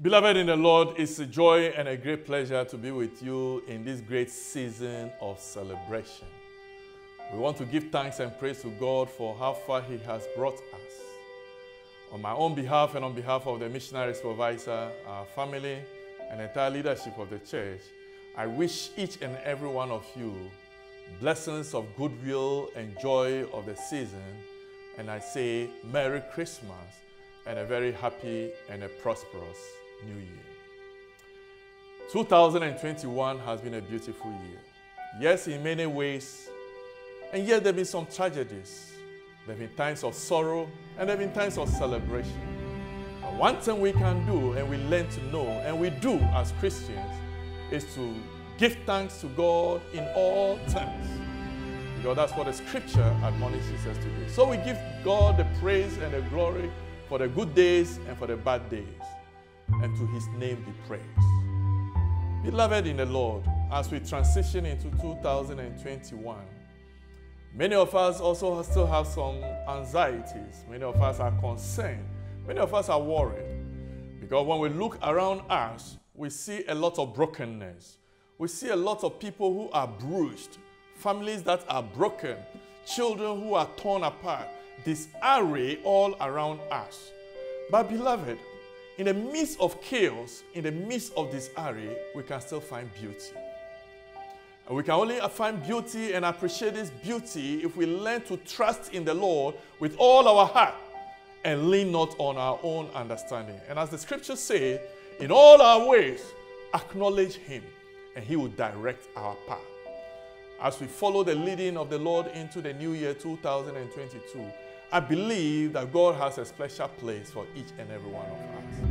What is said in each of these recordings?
Beloved in the Lord, it's a joy and a great pleasure to be with you in this great season of celebration. We want to give thanks and praise to God for how far He has brought us. On my own behalf and on behalf of the missionary supervisor, our family, and entire leadership of the church, I wish each and every one of you blessings of goodwill and joy of the season. And I say Merry Christmas and a very happy and a prosperous new year. 2021 has been a beautiful year. Yes, in many ways, and yet there have been some tragedies. There have been times of sorrow and there have been times of celebration. But one thing we can do and we learn to know and we do as Christians is to give thanks to God in all times. Because that's what the scripture admonishes us to do. So we give God the praise and the glory for the good days and for the bad days. And to his name be praised. Beloved in the Lord, as we transition into 2021, many of us also still have some anxieties. Many of us are concerned. Many of us are worried. Because when we look around us, we see a lot of brokenness. We see a lot of people who are bruised, families that are broken, children who are torn apart, disarray all around us. But, beloved, in the midst of chaos, in the midst of disarray, we can still find beauty. And we can only find beauty and appreciate this beauty if we learn to trust in the Lord with all our heart and lean not on our own understanding. And as the scriptures say, in all our ways, acknowledge Him, and He will direct our path. As we follow the leading of the Lord into the new year 2022, I believe that God has a special place for each and every one of us.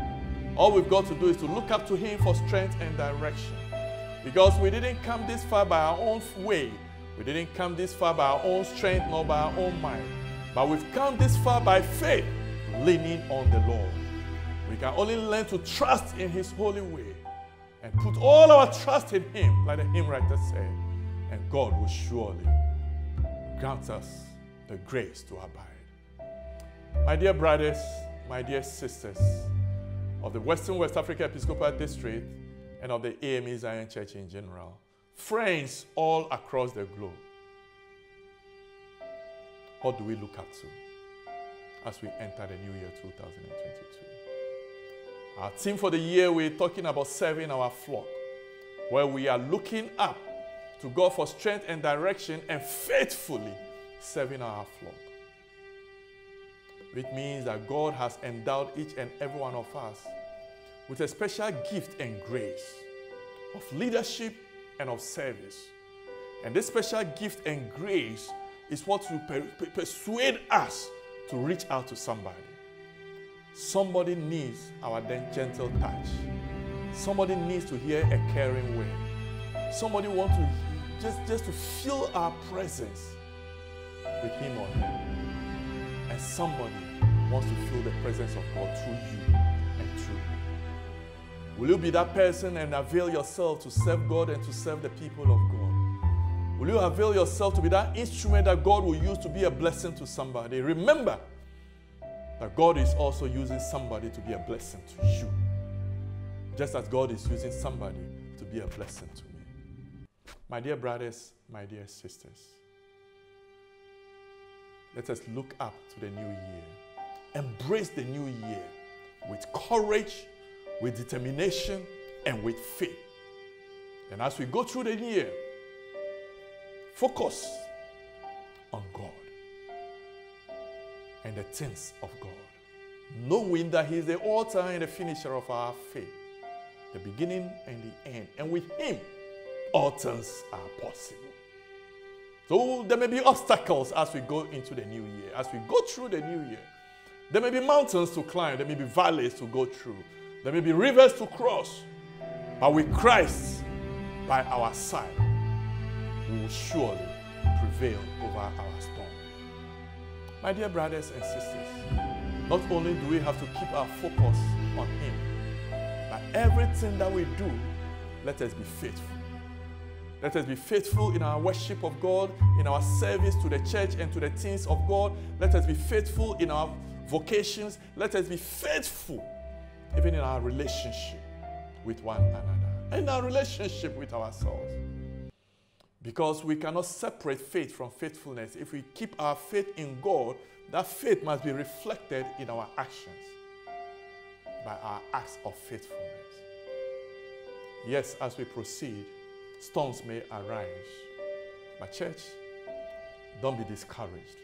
All we've got to do is to look up to Him for strength and direction. Because we didn't come this far by our own way, we didn't come this far by our own strength nor by our own mind, but we've come this far by faith, leaning on the Lord. We can only learn to trust in His holy way and put all our trust in Him, like the hymn writer said, and God will surely grant us the grace to abide. My dear brothers, my dear sisters of the Western West Africa Episcopal District and of the AME Zion Church in general, friends all across the globe, what do we look up to as we enter the new year 2022? Our theme for the year, we're talking about serving our flock, where we are looking up to God for strength and direction and faithfully serving our flock which means that God has endowed each and every one of us with a special gift and grace of leadership and of service. And this special gift and grace is what will per- per- persuade us to reach out to somebody. Somebody needs our gentle touch. Somebody needs to hear a caring word. Somebody wants to just, just to feel our presence with him or her. And somebody wants to feel the presence of God through you and through me. Will you be that person and avail yourself to serve God and to serve the people of God? Will you avail yourself to be that instrument that God will use to be a blessing to somebody? Remember that God is also using somebody to be a blessing to you, just as God is using somebody to be a blessing to me. My dear brothers, my dear sisters, let us look up to the new year. Embrace the new year with courage, with determination, and with faith. And as we go through the year, focus on God and the things of God, knowing that He is the author and the finisher of our faith, the beginning and the end. And with Him, all things are possible. So there may be obstacles as we go into the new year, as we go through the new year. There may be mountains to climb, there may be valleys to go through, there may be rivers to cross. But with Christ by our side, we will surely prevail over our storm. My dear brothers and sisters, not only do we have to keep our focus on Him, but everything that we do, let us be faithful. Let us be faithful in our worship of God, in our service to the church and to the things of God. Let us be faithful in our vocations. Let us be faithful even in our relationship with one another, and our relationship with ourselves. Because we cannot separate faith from faithfulness. If we keep our faith in God, that faith must be reflected in our actions by our acts of faithfulness. Yes, as we proceed, storms may arise. But, church, don't be discouraged.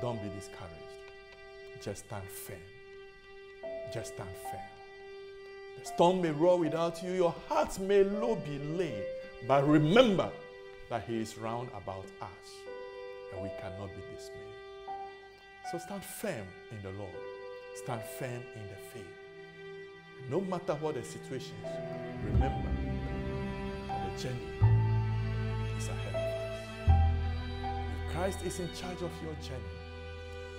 Don't be discouraged. Just stand firm. Just stand firm. The storm may roar without you, your heart may low be laid, but remember that He is round about us and we cannot be dismayed. So stand firm in the Lord, stand firm in the faith. No matter what the situation is, remember journey is ahead of us. If Christ is in charge of your journey,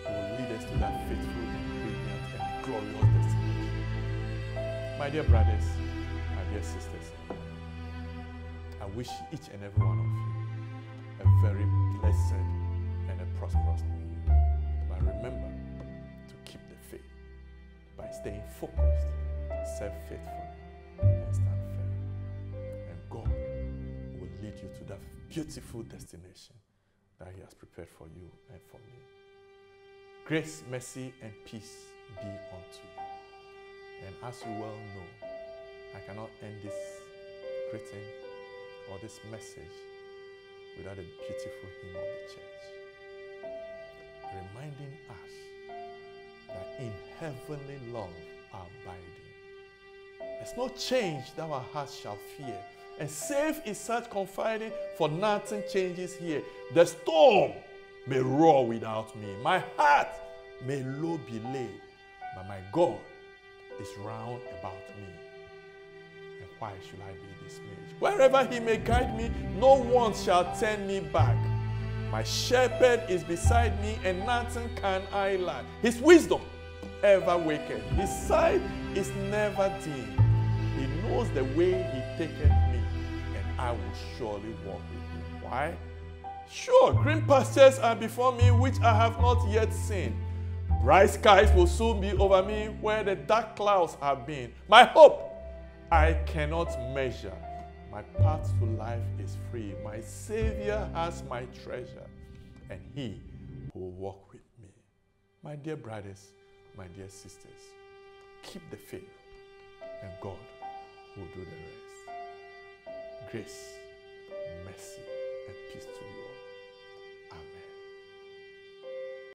He will lead us to that faithful, brilliant, and glorious destination. My dear brothers, my dear sisters, I wish each and every one of you a very blessed and a prosperous new year. But remember to keep the faith by staying focused, serve faithfully, lead you to that beautiful destination that He has prepared for you and for me. Grace, mercy, and peace be unto you. And as you well know, I cannot end this greeting or this message without a beautiful hymn of the church, reminding us that in heavenly love abiding, there's no change that our hearts shall fear. And safe is such confiding, for nothing changes here. The storm may roar without me, my heart may low be laid, but my God is round about me. And why should I be dismayed? Wherever he may guide me, no one shall turn me back. My shepherd is beside me, and nothing can I lack. His wisdom ever waketh, his sight is never dim. He knows the way he taketh I will surely walk with him. Why? Sure, green pastures are before me, which I have not yet seen. Bright skies will soon be over me where the dark clouds have been. My hope I cannot measure. My path to life is free. My Savior has my treasure, and He will walk with me. My dear brothers, my dear sisters, keep the faith, and God will do the rest. Grace, mercy, and peace to you all.